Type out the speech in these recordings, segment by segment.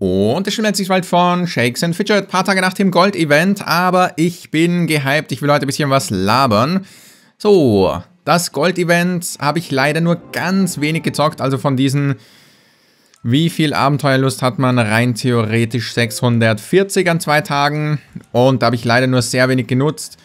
Und es stimmt bald von Shakes and Fidget, paar Tage nach dem Gold-Event, aber ich bin gehypt, ich will heute ein bisschen was labern. So, das Gold-Event habe ich leider nur ganz wenig gezockt, also von diesen, wie viel Abenteuerlust hat man? Rein theoretisch 640 an zwei Tagen und da habe ich leider nur sehr wenig genutzt.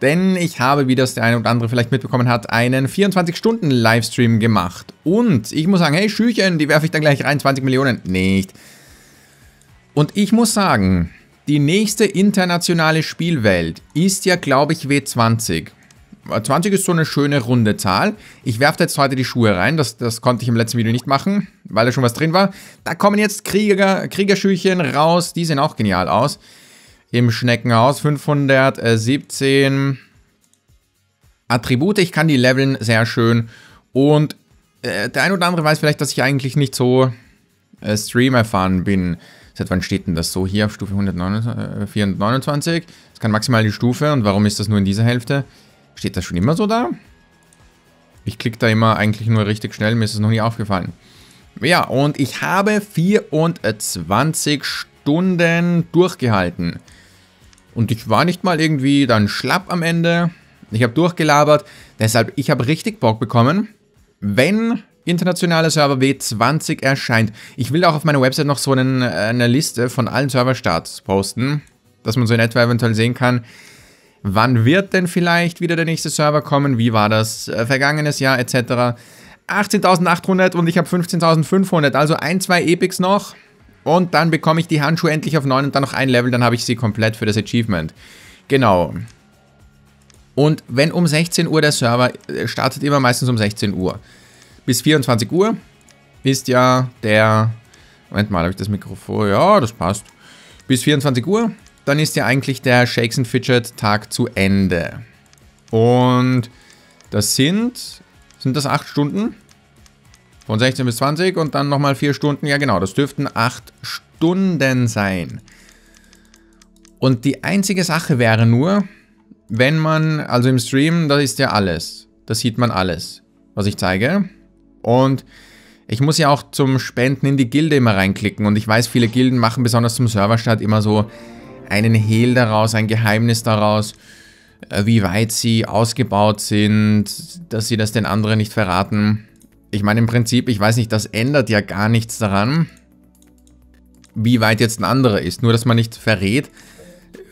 Denn ich habe, wie das der eine oder andere vielleicht mitbekommen hat, einen 24-Stunden-Livestream gemacht. Und ich muss sagen, hey Schüchen, die werfe ich dann gleich rein, 20 Millionen. Nicht. Und ich muss sagen, die nächste internationale Spielwelt ist ja, glaube ich, W20. 20 ist so eine schöne runde Zahl. Ich werfe jetzt heute die Schuhe rein. Das, das konnte ich im letzten Video nicht machen, weil da schon was drin war. Da kommen jetzt Krieger, Kriegerschüchen raus. Die sehen auch genial aus. Im Schneckenhaus 517 Attribute. Ich kann die leveln, sehr schön. Und äh, der ein oder andere weiß vielleicht, dass ich eigentlich nicht so äh, Stream erfahren bin. Seit wann steht denn das so hier auf Stufe 429? Äh, das kann maximal die Stufe. Und warum ist das nur in dieser Hälfte? Steht das schon immer so da? Ich klicke da immer eigentlich nur richtig schnell. Mir ist es noch nie aufgefallen. Ja, und ich habe 24 Stunden durchgehalten. Und ich war nicht mal irgendwie dann schlapp am Ende. Ich habe durchgelabert. Deshalb, ich habe richtig Bock bekommen. Wenn internationale Server W20 erscheint. Ich will auch auf meiner Website noch so einen, äh, eine Liste von allen Serverstarts posten, dass man so in etwa eventuell sehen kann, wann wird denn vielleicht wieder der nächste Server kommen, wie war das äh, vergangenes Jahr etc. 18.800 und ich habe 15.500, also ein, zwei Epics noch und dann bekomme ich die Handschuhe endlich auf 9 und dann noch ein Level, dann habe ich sie komplett für das Achievement. Genau. Und wenn um 16 Uhr der Server äh, startet, immer meistens um 16 Uhr bis 24 Uhr ist ja der... Moment mal, habe ich das Mikrofon? Ja, das passt. Bis 24 Uhr, dann ist ja eigentlich der Shakes and Fidget Tag zu Ende. Und das sind... Sind das 8 Stunden? Von 16 bis 20 und dann nochmal 4 Stunden. Ja genau, das dürften 8 Stunden sein. Und die einzige Sache wäre nur, wenn man, also im Stream, da ist ja alles. Da sieht man alles, was ich zeige. Und ich muss ja auch zum Spenden in die Gilde immer reinklicken. Und ich weiß, viele Gilden machen besonders zum Serverstart immer so einen Hehl daraus, ein Geheimnis daraus, äh, wie weit sie ausgebaut sind, dass sie das den anderen nicht verraten. Ich meine im Prinzip, ich weiß nicht, das ändert ja gar nichts daran, wie weit jetzt ein anderer ist. Nur, dass man nicht verrät,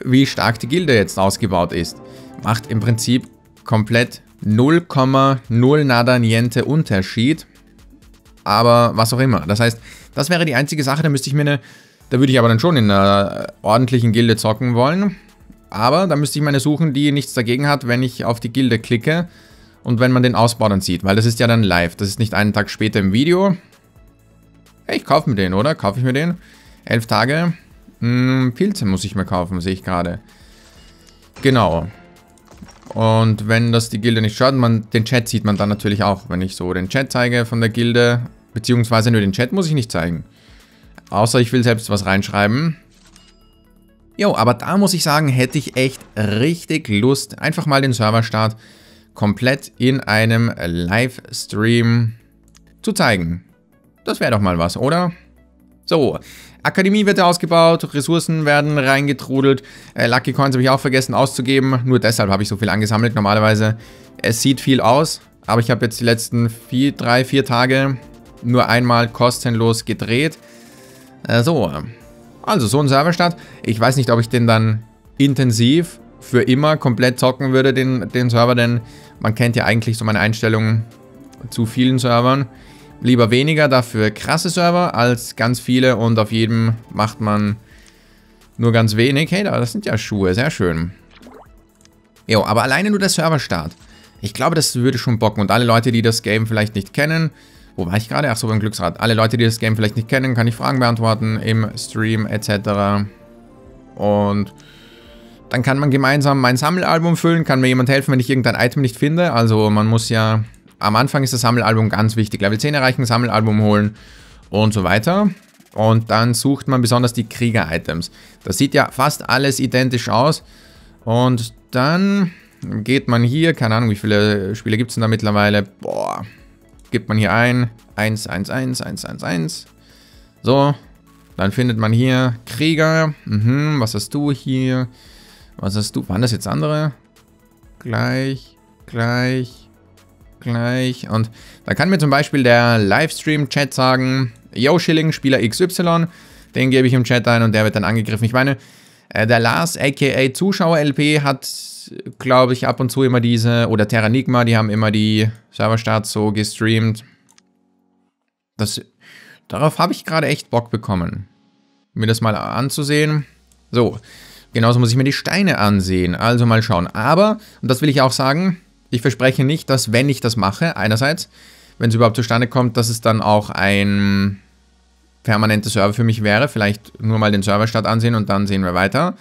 wie stark die Gilde jetzt ausgebaut ist. Macht im Prinzip komplett 0,0 nada niente Unterschied. Aber was auch immer. Das heißt, das wäre die einzige Sache, da müsste ich mir eine... Da würde ich aber dann schon in einer ordentlichen Gilde zocken wollen. Aber da müsste ich meine suchen, die nichts dagegen hat, wenn ich auf die Gilde klicke und wenn man den Ausbau dann sieht. Weil das ist ja dann live. Das ist nicht einen Tag später im Video. Hey, ich kaufe mir den, oder? Kaufe ich mir den? Elf Tage. Hm, Pilze muss ich mir kaufen, sehe ich gerade. Genau. Und wenn das die Gilde nicht schadet, man, den Chat sieht man dann natürlich auch. Wenn ich so den Chat zeige von der Gilde, beziehungsweise nur den Chat muss ich nicht zeigen. Außer ich will selbst was reinschreiben. Jo, aber da muss ich sagen, hätte ich echt richtig Lust, einfach mal den Serverstart komplett in einem Livestream zu zeigen. Das wäre doch mal was, oder? So, Akademie wird ausgebaut, Ressourcen werden reingetrudelt. Äh, Lucky Coins habe ich auch vergessen auszugeben. Nur deshalb habe ich so viel angesammelt. Normalerweise, es sieht viel aus. Aber ich habe jetzt die letzten vier, drei, vier Tage nur einmal kostenlos gedreht. Äh, so, also so ein Serverstart. Ich weiß nicht, ob ich den dann intensiv für immer komplett zocken würde, den, den Server. Denn man kennt ja eigentlich so meine Einstellungen zu vielen Servern. Lieber weniger, dafür krasse Server als ganz viele und auf jedem macht man nur ganz wenig. Hey, das sind ja Schuhe, sehr schön. Jo, aber alleine nur der Serverstart. Ich glaube, das würde schon bocken. Und alle Leute, die das Game vielleicht nicht kennen, wo war ich gerade? Ach so, beim Glücksrad. Alle Leute, die das Game vielleicht nicht kennen, kann ich Fragen beantworten im Stream etc. Und dann kann man gemeinsam mein Sammelalbum füllen, kann mir jemand helfen, wenn ich irgendein Item nicht finde. Also man muss ja am Anfang ist das Sammelalbum ganz wichtig. Level 10 erreichen, Sammelalbum holen und so weiter. Und dann sucht man besonders die Krieger-Items. Das sieht ja fast alles identisch aus. Und dann geht man hier, keine Ahnung, wie viele Spiele gibt es denn da mittlerweile? Boah, gibt man hier ein, 1, 1, 1, 1, 1, 1. So, Dann findet man hier Krieger. Mhm, was hast du hier? Was hast du? Waren das jetzt andere? Gleich, gleich, gleich. Und da kann mir zum Beispiel der Livestream-Chat sagen, Yo Schilling, Spieler XY. Den gebe ich im Chat ein und der wird dann angegriffen. Ich meine, äh, der Lars, aka Zuschauer-LP, hat, glaube ich, ab und zu immer diese, oder Terranigma, die haben immer die Serverstarts so gestreamt. Das, darauf habe ich gerade echt Bock bekommen, mir das mal anzusehen. So, genauso muss ich mir die Steine ansehen, also mal schauen. Aber, und das will ich auch sagen, ich verspreche nicht, dass wenn ich das mache, einerseits, wenn es überhaupt zustande kommt, dass es dann auch ein permanenter Server für mich wäre. Vielleicht nur mal den Serverstart ansehen und dann sehen wir weiter.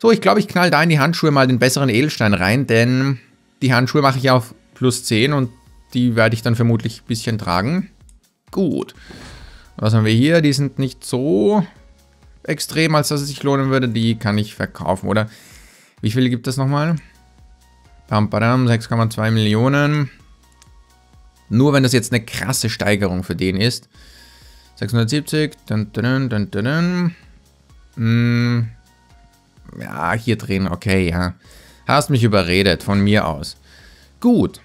So, ich glaube, ich knall da in die Handschuhe mal den besseren Edelstein rein, denn die Handschuhe mache ich auf plus 10 und die werde ich dann vermutlich ein bisschen tragen. Gut. Was haben wir hier? Die sind nicht so extrem, als dass es sich lohnen würde. Die kann ich verkaufen, oder? Wie viele gibt es nochmal? Pam, 6,2 Millionen. Nur wenn das jetzt eine krasse Steigerung für den ist. 670. Dun, dun, dun, dun, dun. Hm. Ja, hier drin, okay, ja. Hast mich überredet, von mir aus. Gut.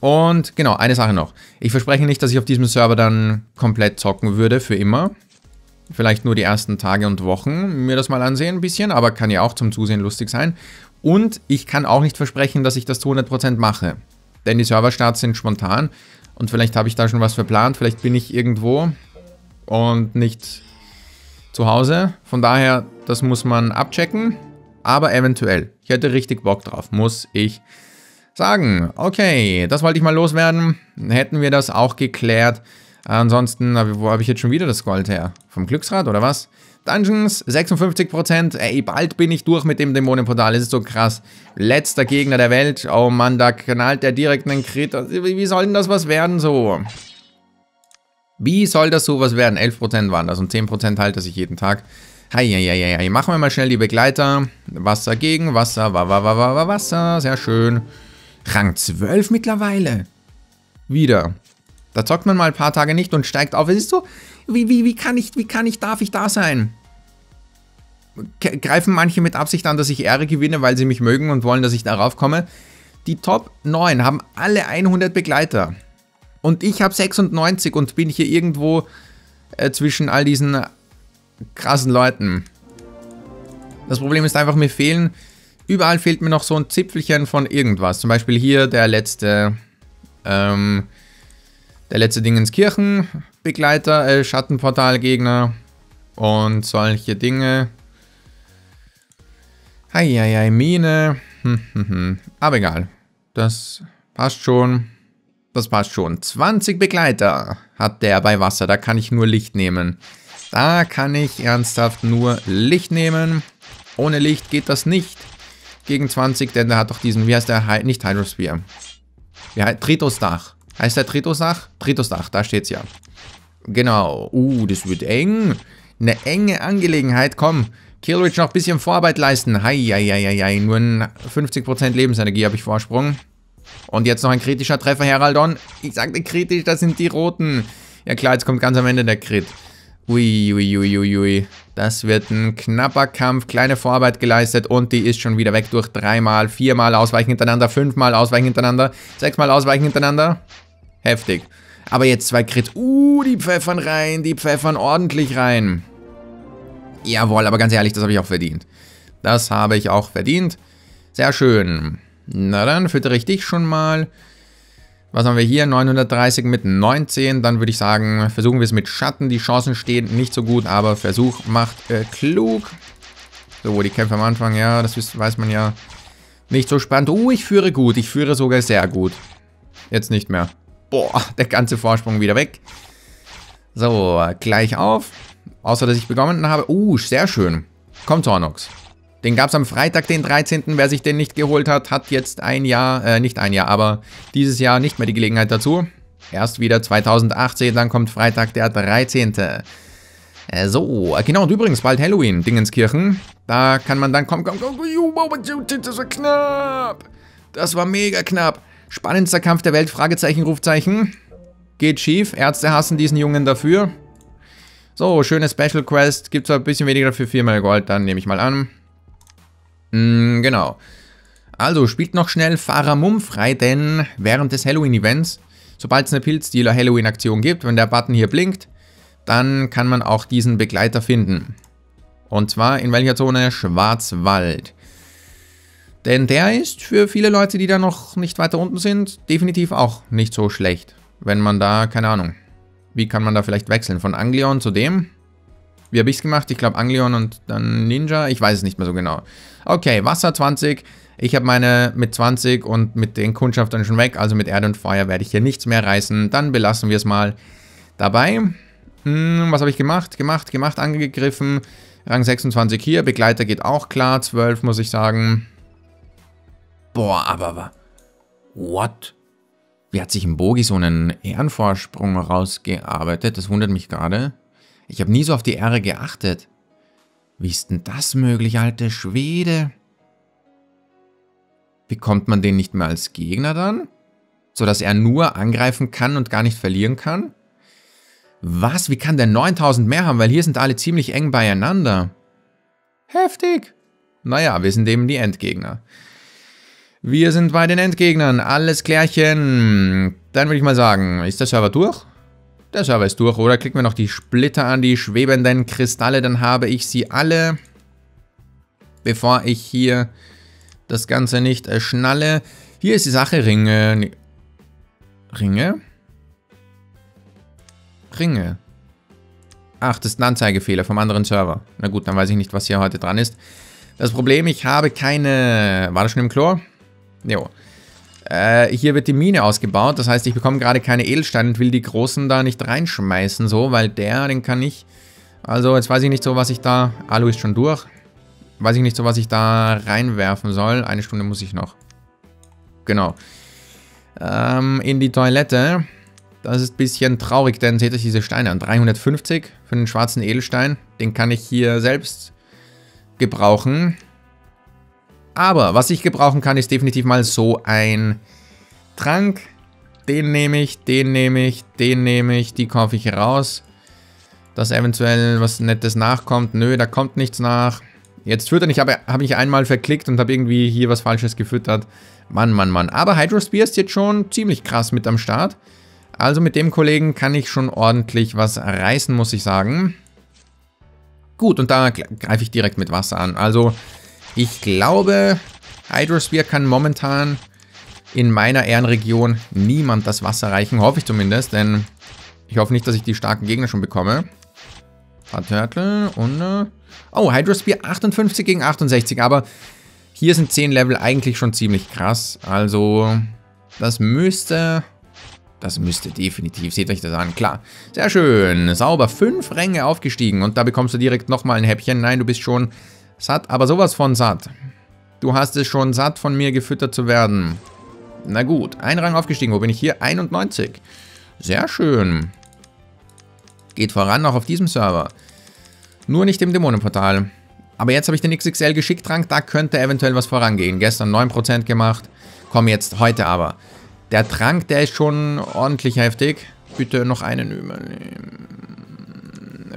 Und genau, eine Sache noch. Ich verspreche nicht, dass ich auf diesem Server dann komplett zocken würde, für immer. Vielleicht nur die ersten Tage und Wochen mir das mal ansehen ein bisschen, aber kann ja auch zum Zusehen lustig sein. Und ich kann auch nicht versprechen, dass ich das zu 100% mache. Denn die Serverstarts sind spontan und vielleicht habe ich da schon was verplant, vielleicht bin ich irgendwo und nicht zu Hause. Von daher, das muss man abchecken, aber eventuell. Ich hätte richtig Bock drauf, muss ich sagen. Okay, das wollte ich mal loswerden. Hätten wir das auch geklärt. Ansonsten, wo habe ich jetzt schon wieder das Gold her? Vom Glücksrad oder was? Dungeons, 56%. Ey, bald bin ich durch mit dem Dämonenportal. Das ist so krass. Letzter Gegner der Welt. Oh Mann, da knallt der direkt einen Crit. Wie soll denn das was werden so? Wie soll das sowas werden? 11% waren das und 10% halte sich jeden Tag. Heieieiei. Machen wir mal schnell die Begleiter. Wasser gegen Wasser, wa, wa, wa, wa, Wasser. Sehr schön. Rang 12 mittlerweile. Wieder. Da zockt man mal ein paar Tage nicht und steigt auf. Es ist so, wie, wie, wie kann ich, wie kann ich, darf ich da sein? Greifen manche mit Absicht an, dass ich Ehre gewinne, weil sie mich mögen und wollen, dass ich darauf komme. Die Top 9 haben alle 100 Begleiter. Und ich habe 96 und bin hier irgendwo äh, zwischen all diesen krassen Leuten. Das Problem ist einfach, mir fehlen, überall fehlt mir noch so ein Zipfelchen von irgendwas. Zum Beispiel hier der letzte, ähm, der letzte Dingenskirchen-Begleiter, äh, Schattenportal-Gegner und solche Dinge. Heieiei, Mine. Hm, hm, hm. Aber egal. Das passt schon. Das passt schon. 20 Begleiter hat der bei Wasser. Da kann ich nur Licht nehmen. Da kann ich ernsthaft nur Licht nehmen. Ohne Licht geht das nicht. Gegen 20, denn der hat doch diesen, wie heißt der? Nicht Hydrosphere. Ja, Tritosdach. Heißt der Tritosdach? Tritosdach, da steht's ja. Genau. Uh, das wird eng. Eine enge Angelegenheit. Komm, Killrich noch ein bisschen Vorarbeit leisten. Hei, hei, hei, hei. Nur 50% Lebensenergie habe ich Vorsprung. Und jetzt noch ein kritischer Treffer, Heraldon. Ich sagte kritisch, das sind die roten. Ja klar, jetzt kommt ganz am Ende der Crit. Ui, ui, ui, ui, ui. Das wird ein knapper Kampf, kleine Vorarbeit geleistet und die ist schon wieder weg durch dreimal, viermal ausweichen hintereinander, fünfmal ausweichen hintereinander, sechsmal ausweichen hintereinander. Heftig. Aber jetzt zwei Crit. Uh, die pfeffern rein, die pfeffern ordentlich rein. Jawohl, aber ganz ehrlich, das habe ich auch verdient. Das habe ich auch verdient. Sehr schön. Na dann füttere ich dich schon mal. Was haben wir hier? 930 mit 19. Dann würde ich sagen, versuchen wir es mit Schatten. Die Chancen stehen nicht so gut, aber Versuch macht äh, klug. So, die Kämpfe am Anfang, ja, das weiß man ja. Nicht so spannend. Oh, ich führe gut. Ich führe sogar sehr gut. Jetzt nicht mehr. Boah, der ganze Vorsprung wieder weg. So, gleich auf. Außer, dass ich begonnen habe. Uh, sehr schön. Kommt, Tornox. Den gab es am Freitag, den 13. Wer sich den nicht geholt hat, hat jetzt ein Jahr, äh, nicht ein Jahr, aber dieses Jahr nicht mehr die Gelegenheit dazu. Erst wieder 2018, dann kommt Freitag, der 13. Äh, so, genau, und übrigens bald Halloween, Dingenskirchen. Da kann man dann, komm, komm, komm, das war knapp. Das war mega knapp. Spannendster Kampf der Welt, Fragezeichen, Rufzeichen. Geht schief, Ärzte hassen diesen Jungen dafür. So, schöne Special Quest. Gibt zwar ein bisschen weniger für 4 mal Gold, dann nehme ich mal an. Mm, genau. Also, spielt noch schnell Faramum frei, denn während des Halloween-Events, sobald es eine Pilzdealer-Halloween-Aktion gibt, wenn der Button hier blinkt, dann kann man auch diesen Begleiter finden. Und zwar in welcher Zone? Schwarzwald. Denn der ist für viele Leute, die da noch nicht weiter unten sind, definitiv auch nicht so schlecht. Wenn man da, keine Ahnung, wie kann man da vielleicht wechseln? Von Anglion zu dem? Wie habe ich es gemacht? Ich glaube Anglion und dann Ninja. Ich weiß es nicht mehr so genau. Okay, Wasser 20. Ich habe meine mit 20 und mit den Kundschaftern schon weg. Also mit Erde und Feuer werde ich hier nichts mehr reißen. Dann belassen wir es mal dabei. Hm, was habe ich gemacht? Gemacht, gemacht, angegriffen. Rang 26 hier. Begleiter geht auch klar. 12 muss ich sagen. Boah, aber... What? Wie hat sich im Bogi so einen Ehrenvorsprung rausgearbeitet? Das wundert mich gerade. Ich habe nie so auf die Ehre geachtet. Wie ist denn das möglich, alte Schwede? Bekommt man den nicht mehr als Gegner dann? Sodass er nur angreifen kann und gar nicht verlieren kann? Was? Wie kann der 9000 mehr haben? Weil hier sind alle ziemlich eng beieinander. Heftig. Naja, wir sind eben die Endgegner. Wir sind bei den Endgegnern. Alles klärchen. Dann würde ich mal sagen, ist der Server durch? Der Server ist durch, oder? Klicken wir noch die Splitter an, die schwebenden Kristalle, dann habe ich sie alle. Bevor ich hier das Ganze nicht schnalle. Hier ist die Sache, Ringe. Ringe? Ringe. Ach, das ist ein Anzeigefehler vom anderen Server. Na gut, dann weiß ich nicht, was hier heute dran ist. Das Problem, ich habe keine... War das schon im Chlor? Jo. Äh, hier wird die Mine ausgebaut, das heißt, ich bekomme gerade keine Edelsteine und will die großen da nicht reinschmeißen, so, weil der, den kann ich... Also, jetzt weiß ich nicht so, was ich da... Alu ist schon durch. Weiß ich nicht so, was ich da reinwerfen soll. Eine Stunde muss ich noch. Genau. Ähm, in die Toilette. Das ist ein bisschen traurig, denn seht euch diese Steine an. 350 für den schwarzen Edelstein. Den kann ich hier selbst gebrauchen. Aber was ich gebrauchen kann, ist definitiv mal so ein Trank. Den nehme ich, den nehme ich, den nehme ich, die kaufe ich raus. Dass eventuell was Nettes nachkommt. Nö, da kommt nichts nach. Jetzt füttern, ich habe hab ich einmal verklickt und habe irgendwie hier was Falsches gefüttert. Mann, Mann, Mann. Aber Hydrospear ist jetzt schon ziemlich krass mit am Start. Also mit dem Kollegen kann ich schon ordentlich was reißen, muss ich sagen. Gut, und da greife ich direkt mit Wasser an. Also ich glaube, Hydrosphere kann momentan in meiner Ehrenregion niemand das Wasser reichen. Hoffe ich zumindest, denn ich hoffe nicht, dass ich die starken Gegner schon bekomme. Paar Turtle und... Oh, Hydrosphere 58 gegen 68, aber hier sind 10 Level eigentlich schon ziemlich krass. Also, das müsste... Das müsste definitiv, seht euch das an, klar. Sehr schön, sauber, 5 Ränge aufgestiegen und da bekommst du direkt nochmal ein Häppchen. Nein, du bist schon Satt, aber sowas von satt. Du hast es schon satt, von mir gefüttert zu werden. Na gut, ein Rang aufgestiegen. Wo bin ich hier? 91. Sehr schön. Geht voran, auch auf diesem Server. Nur nicht im Dämonenportal. Aber jetzt habe ich den XXL Geschicktrank, da könnte eventuell was vorangehen. Gestern 9% gemacht, komm jetzt, heute aber. Der Trank, der ist schon ordentlich heftig. Bitte noch einen übernehmen.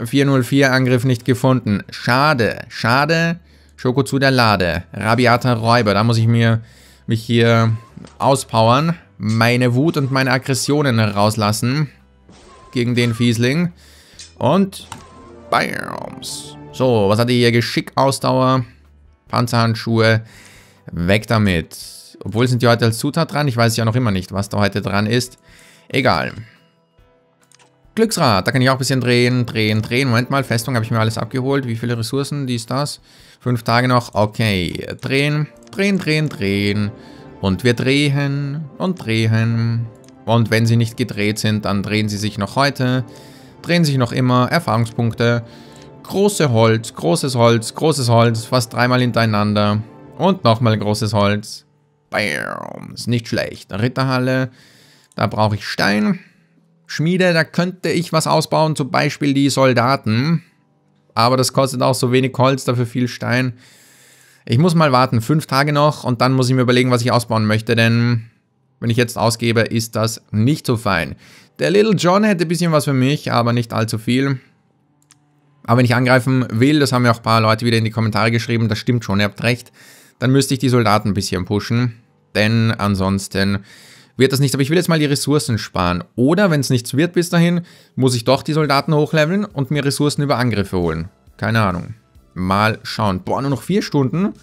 404 Angriff nicht gefunden. Schade, schade. Schoko zu der Lade. Rabiater Räuber. Da muss ich mir mich hier auspowern. Meine Wut und meine Aggressionen rauslassen. Gegen den Fiesling. Und... Bams. So, was hat die hier? Geschick, Ausdauer. Panzerhandschuhe. Weg damit. Obwohl sind die heute als Zutat dran. Ich weiß ja noch immer nicht, was da heute dran ist. Egal. Glücksrad, da kann ich auch ein bisschen drehen, drehen, drehen. Moment mal, Festung habe ich mir alles abgeholt. Wie viele Ressourcen, dies, das? Fünf Tage noch, okay. Drehen, drehen, drehen, drehen. Und wir drehen und drehen. Und wenn sie nicht gedreht sind, dann drehen sie sich noch heute. Drehen sich noch immer. Erfahrungspunkte. Große Holz, großes Holz, großes Holz. Fast dreimal hintereinander. Und nochmal großes Holz. Bam. Ist nicht schlecht. Ritterhalle. Da brauche ich Stein. Schmiede, da könnte ich was ausbauen, zum Beispiel die Soldaten. Aber das kostet auch so wenig Holz, dafür viel Stein. Ich muss mal warten, fünf Tage noch und dann muss ich mir überlegen, was ich ausbauen möchte, denn wenn ich jetzt ausgebe, ist das nicht so fein. Der Little John hätte ein bisschen was für mich, aber nicht allzu viel. Aber wenn ich angreifen will, das haben ja auch ein paar Leute wieder in die Kommentare geschrieben, das stimmt schon, ihr habt recht, dann müsste ich die Soldaten ein bisschen pushen. Denn ansonsten wird das nichts. Aber ich will jetzt mal die Ressourcen sparen. Oder wenn es nichts wird bis dahin, muss ich doch die Soldaten hochleveln und mir Ressourcen über Angriffe holen. Keine Ahnung. Mal schauen. Boah, nur noch vier Stunden.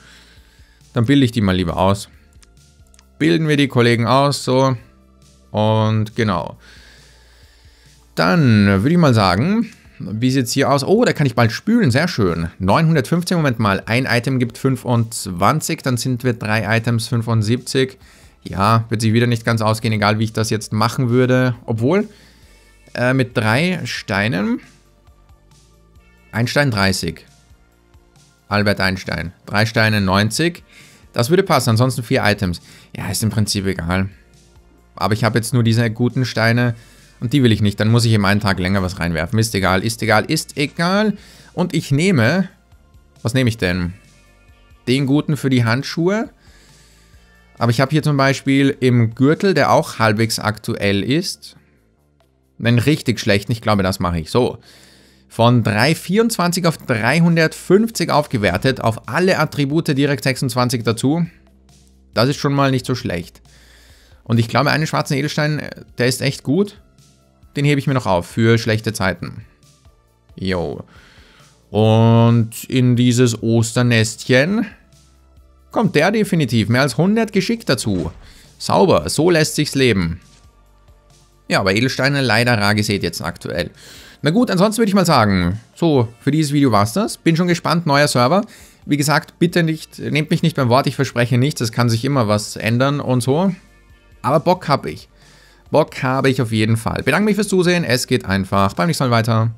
Dann bilde ich die mal lieber aus. Bilden wir die Kollegen aus, so. Und genau. Dann würde ich mal sagen, wie sieht es hier aus? Oh, da kann ich bald spülen, sehr schön. 915, Moment mal, ein Item gibt 25, dann sind wir drei Items 75. Ja, wird sich wieder nicht ganz ausgehen, egal wie ich das jetzt machen würde. Obwohl, äh, mit drei Steinen, Einstein 30. Albert Einstein. Drei Steine 90. Das würde passen, ansonsten vier Items. Ja, ist im Prinzip egal. Aber ich habe jetzt nur diese guten Steine und die will ich nicht. Dann muss ich im einen Tag länger was reinwerfen. Ist egal, ist egal, ist egal. Und ich nehme... Was nehme ich denn? Den guten für die Handschuhe. Aber ich habe hier zum Beispiel im Gürtel, der auch halbwegs aktuell ist, einen richtig schlechten. Ich glaube, das mache ich so. Von 324 auf 350 aufgewertet, auf alle Attribute direkt 26 dazu. Das ist schon mal nicht so schlecht. Und ich glaube, einen schwarzen Edelstein, der ist echt gut. Den hebe ich mir noch auf für schlechte Zeiten. Jo. Und in dieses Osternestchen kommt der definitiv. Mehr als 100 Geschick dazu. Sauber, so lässt sich's leben. Ja, aber Edelsteine leider rar gesät jetzt aktuell. Na gut, ansonsten würde ich mal sagen, so, für dieses Video war's das. Bin schon gespannt, neuer Server. Wie gesagt, bitte nicht, nehmt mich nicht beim Wort, ich verspreche nichts, es kann sich immer was ändern und so. Aber Bock habe ich. Bock habe ich auf jeden Fall. Bedanke mich fürs Zusehen, es geht einfach. Beim nächsten Mal weiter.